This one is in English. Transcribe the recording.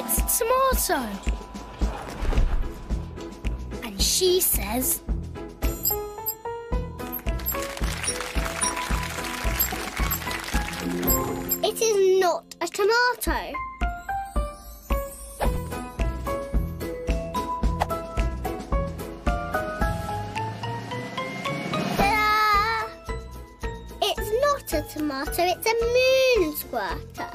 It's tomato. And she says... It is not a tomato. It's not a tomato, it's a moon squirter.